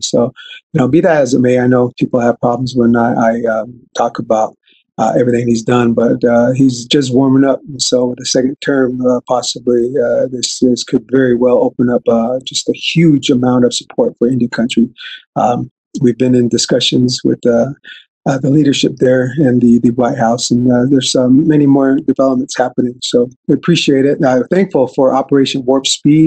So, you know, be that as it may, I know people have problems when I, I um, talk about uh, everything he's done, but uh, he's just warming up. So, with the second term, uh, possibly uh, this this could very well open up uh, just a huge amount of support for Indian country. Um, we've been in discussions with. Uh, the leadership there and the, the White House, and there's um, many more developments happening. So we appreciate it. I'm thankful for Operation Warp Speed.